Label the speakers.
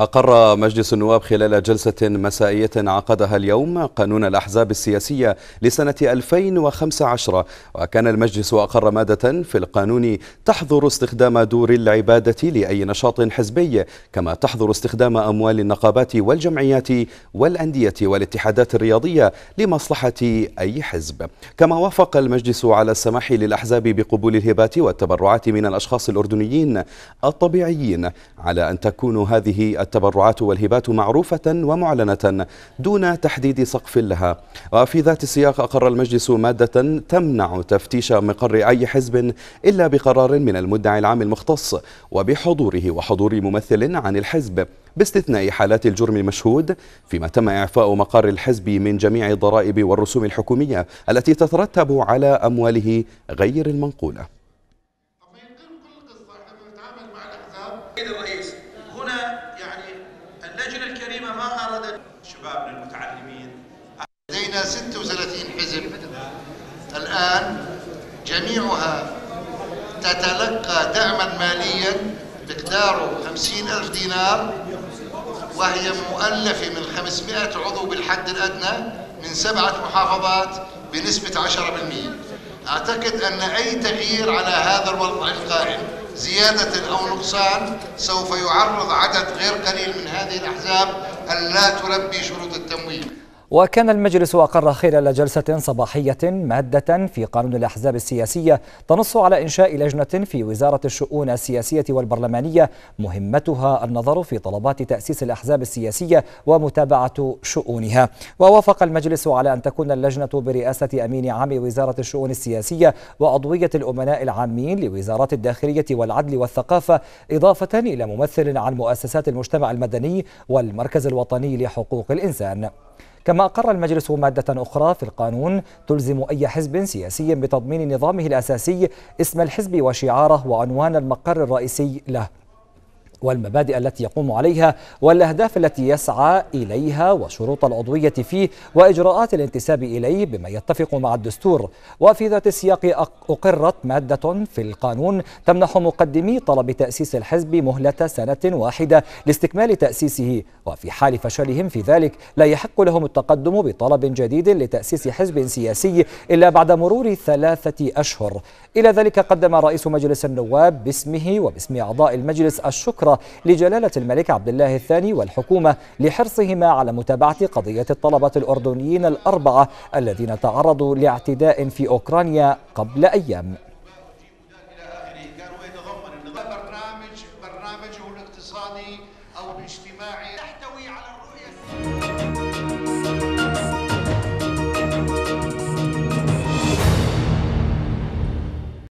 Speaker 1: أقر مجلس النواب خلال جلسة مسائية عقدها اليوم قانون الأحزاب السياسية لسنة 2015 وكان المجلس أقر مادة في القانون تحظر استخدام دور العبادة لأي نشاط حزبي كما تحظر استخدام أموال النقابات والجمعيات والأندية والاتحادات الرياضية لمصلحة أي حزب. كما وافق المجلس على السماح للأحزاب بقبول الهبات والتبرعات من الأشخاص الأردنيين الطبيعيين على أن تكون هذه التبرعات والهبات معروفة ومعلنة دون تحديد سقف لها. وفي ذات السياق أقر المجلس مادة تمنع تفتيش مقر أي حزب إلا بقرار من المدعي العام المختص وبحضوره وحضور ممثل عن الحزب. باستثناء حالات الجرم المشهود فيما تم إعفاء مقر الحزب من جميع الضرائب والرسوم الحكومية التي تترتب على أمواله غير المنقولة.
Speaker 2: اللجنه الكريمه ما اردت شبابنا المتعلمين.
Speaker 3: لدينا 36 حزب. الآن جميعها تتلقى دعما ماليا مقداره 50 ألف دينار وهي مؤلفة من 500 عضو بالحد الأدنى من سبعة محافظات بنسبة 10% أعتقد أن أي تغيير على هذا الوضع القائم زيادة أو نقصان سوف يعرض عدد غير قليل من هذه الأحزاب أن لا تلبي شروط التمويل.
Speaker 4: وكان المجلس أقر خلال جلسة صباحية مادة في قانون الأحزاب السياسية تنص على إنشاء لجنة في وزارة الشؤون السياسية والبرلمانية مهمتها النظر في طلبات تأسيس الأحزاب السياسية ومتابعة شؤونها. ووافق المجلس على أن تكون اللجنة برئاسة أمين عام وزارة الشؤون السياسية وعضوية الأمناء العامين لوزارات الداخلية والعدل والثقافة إضافة إلى ممثل عن مؤسسات المجتمع المدني والمركز الوطني لحقوق الإنسان. كما أقر المجلس مادة أخرى في القانون تلزم أي حزب سياسي بتضمين نظامه الأساسي اسم الحزب وشعاره وعنوان المقر الرئيسي له. والمبادئ التي يقوم عليها والأهداف التي يسعى إليها وشروط العضوية فيه وإجراءات الانتساب إليه بما يتفق مع الدستور. وفي ذات السياق أقرت مادة في القانون تمنح مقدمي طلب تأسيس الحزب مهلة سنة واحدة لاستكمال تأسيسه وفي حال فشلهم في ذلك لا يحق لهم التقدم بطلب جديد لتأسيس حزب سياسي إلا بعد مرور ثلاثة أشهر. إلى ذلك قدم رئيس مجلس النواب باسمه وباسم أعضاء المجلس الشكر لجلالة الملك عبد الله الثاني والحكومة لحرصهما على متابعة قضية الطلبة الأردنيين الأربعة الذين تعرضوا لاعتداء في أوكرانيا قبل أيام.
Speaker 3: برنامج الاقتصادي أو الاجتماعي على الرؤية